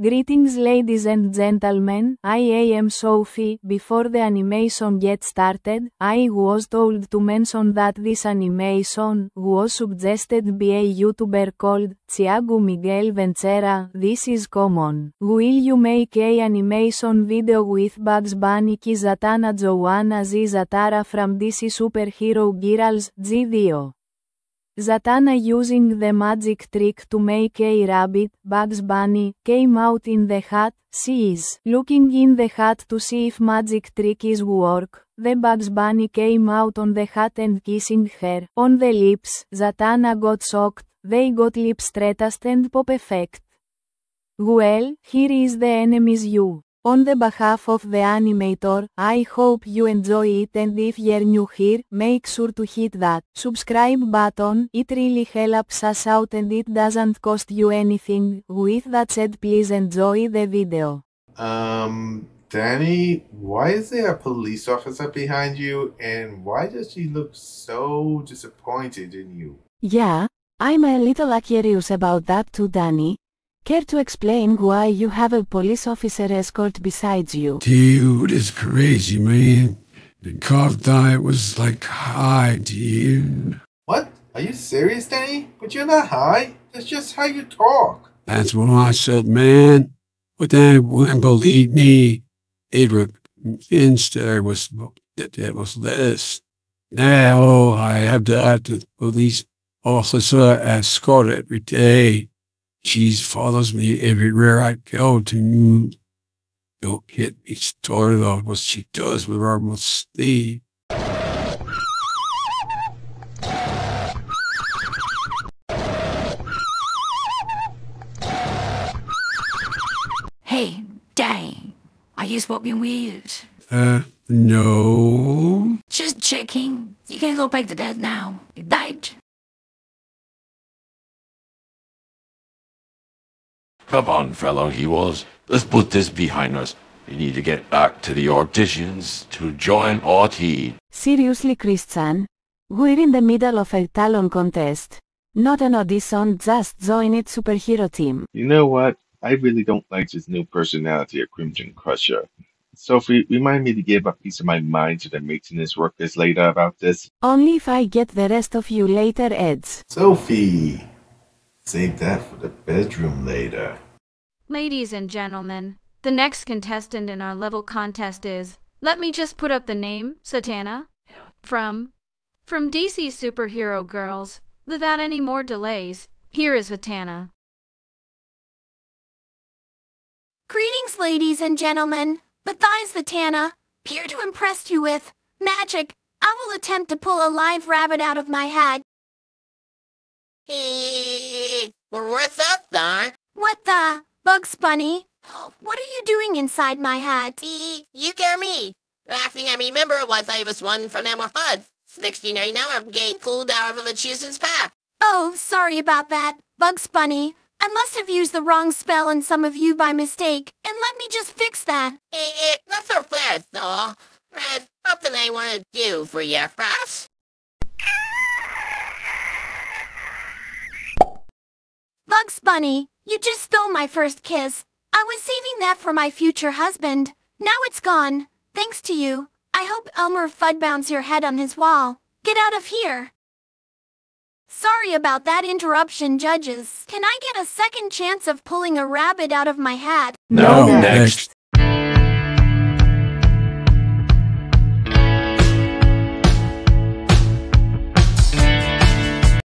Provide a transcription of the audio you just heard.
Greetings ladies and gentlemen, I am Sophie. Before the animation gets started, I was told to mention that this animation was suggested by a YouTuber called Thiago Miguel Ventura. This is common. Will you make a animation video with Bugs Bunny Ki Zatanna Joanna Zizatara from DC Superhero Girls G2? Zatanna using the magic trick to make a rabbit, Bugs Bunny, came out in the hat, she is looking in the hat to see if magic trick is work. The Bugs Bunny came out on the hat and kissing her on the lips. Zatanna got shocked, they got lip stretched and pop effect. Well, here is the enemy's you. On the behalf of the animator, I hope you enjoy it and if you're new here, make sure to hit that subscribe button, it really helps us out and it doesn't cost you anything. With that said please enjoy the video. Um, Danny, why is there a police officer behind you and why does she look so disappointed in you? Yeah, I'm a little curious about that too Danny. Care to explain why you have a police officer escort besides you? Dude, it's crazy, man. The cop thought it was like high, dude. What? Are you serious, Danny? But you're not high. That's just how you talk. That's what I said, man. But they wouldn't believe me. They were convinced there was that there was this. Now I have to have the police officer escort every day. She follows me everywhere I go to don't get me started on what she does with our Steve. Hey, dang. Are you smoking weed? Uh, no. Just checking. You can go back to that now. You died. Come on, fellow he was. Let's put this behind us. We need to get back to the auditions to join our team. Seriously, Christian? We're in the middle of a talent contest. Not an audition, just join it superhero team. You know what? I really don't like this new personality of Crimson Crusher. Sophie, remind me to give a piece of my mind to the maintenance workers later about this. Only if I get the rest of you later, Eds. Sophie, save that for the bedroom later. Ladies and gentlemen, the next contestant in our level contest is, let me just put up the name, Zatanna, from, from DC Superhero Girls. Without any more delays, here is Zatanna. Greetings, ladies and gentlemen. Matthias Zatanna, here to impress you with magic. I will attempt to pull a live rabbit out of my hat. What's up, Thar? What the? Bugs Bunny? What are you doing inside my hat? You care me. Last thing I remember was I was one from Elmer Fudd's. 69 hour gate pulled out of the Choosers path. Oh, sorry about that. Bugs Bunny. I must have used the wrong spell on some of you by mistake, and let me just fix that. Eh, eh, not so fast, though. There's something I want to do for you first. Bugs Bunny, you just stole my first kiss. I was saving that for my future husband. Now it's gone. Thanks to you. I hope Elmer Fudd bounce your head on his wall. Get out of here. Sorry about that interruption, judges. Can I get a second chance of pulling a rabbit out of my hat? No, next.